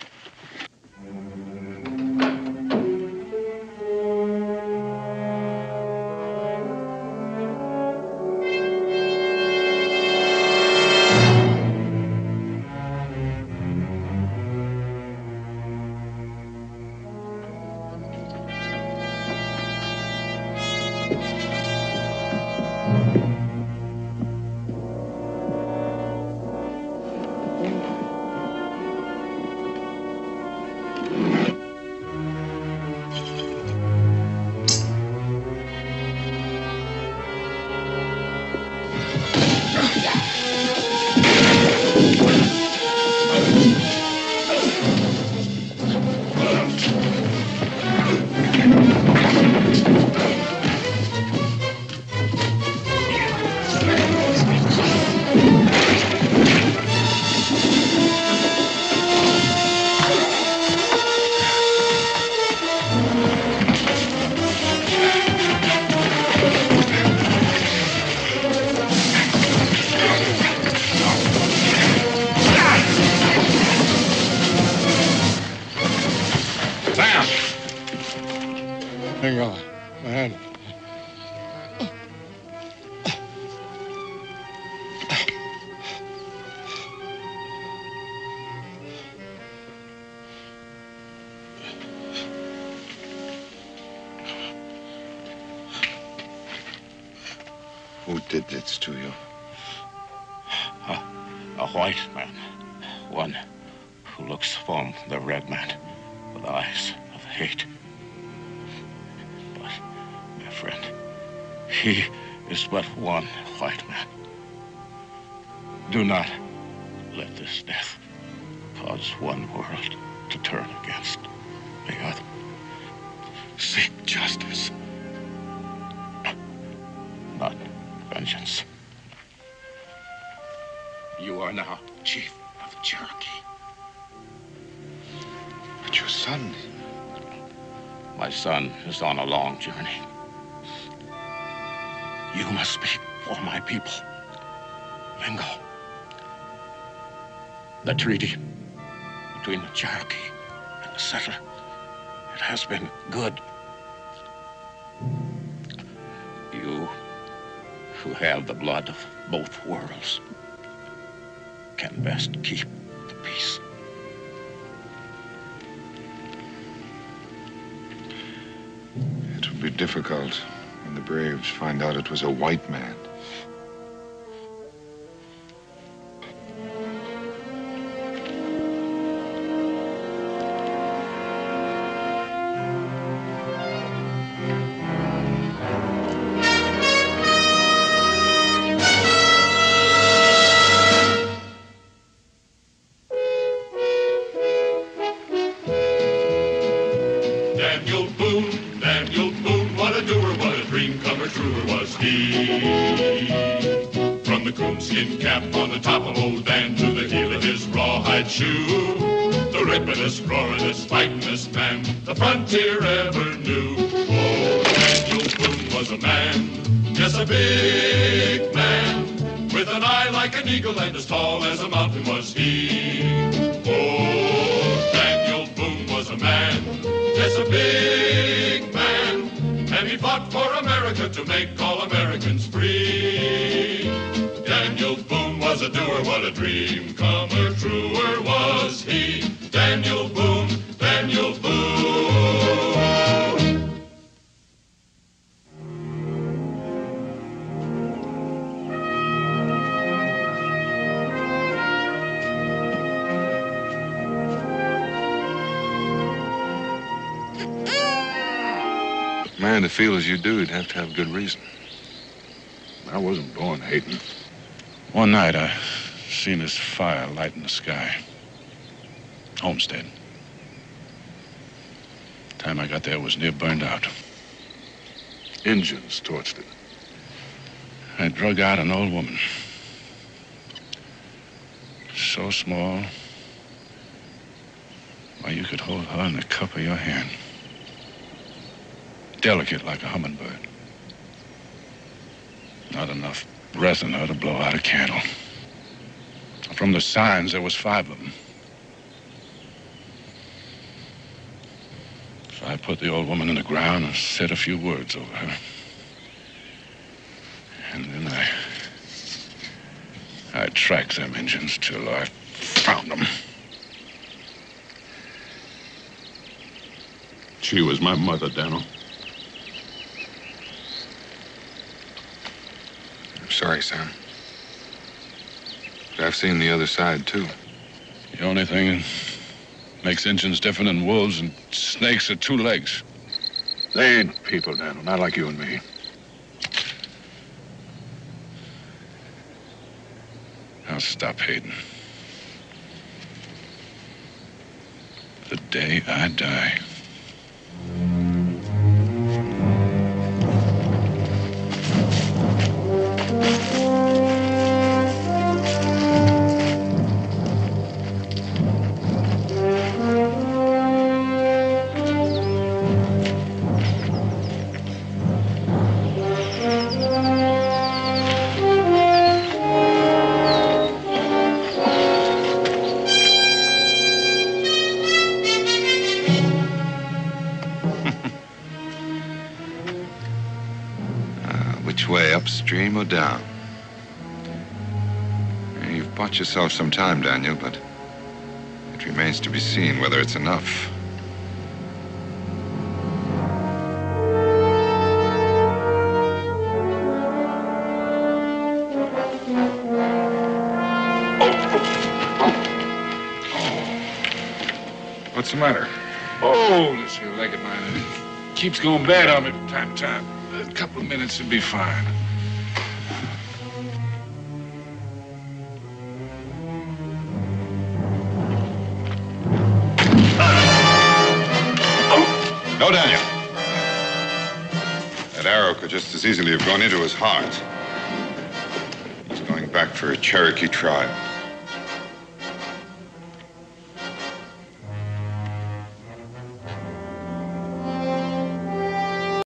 Speaker 3: Vengeance. You are now chief of the Cherokee.
Speaker 5: But your son.
Speaker 3: My son is on a long journey. You must speak for my people. Mingo. The treaty between the Cherokee and the settler, it has been good. Who have the blood of both worlds, can best keep the peace.
Speaker 5: It will be difficult when the Braves find out it was a white man.
Speaker 4: Near burned out.
Speaker 11: Injuns torched it.
Speaker 4: I drug out an old woman. So small. Why, you could hold her in the cup of your hand. Delicate like a hummingbird. Not enough breath in her to blow out a candle. From the signs, there was five of them. I put the old woman in the ground and said a few words over her. And then I... I tracked them Injuns till I found them.
Speaker 11: She was my mother, Daniel.
Speaker 2: I'm sorry, Sam. But I've seen the other side, too.
Speaker 4: The only thing that makes Injuns different than wolves and snakes are two legs.
Speaker 11: They ain't people, Daniel, not like you and me.
Speaker 4: I'll stop hating. The day I die.
Speaker 5: Bought yourself some time, Daniel, but it remains to be seen whether it's enough.
Speaker 2: What's the matter?
Speaker 4: Oh, this here leg of mine, it keeps going bad on me from time to time. A couple of minutes, it'll be fine.
Speaker 5: As easily have gone into his heart. He's going back for a Cherokee tribe.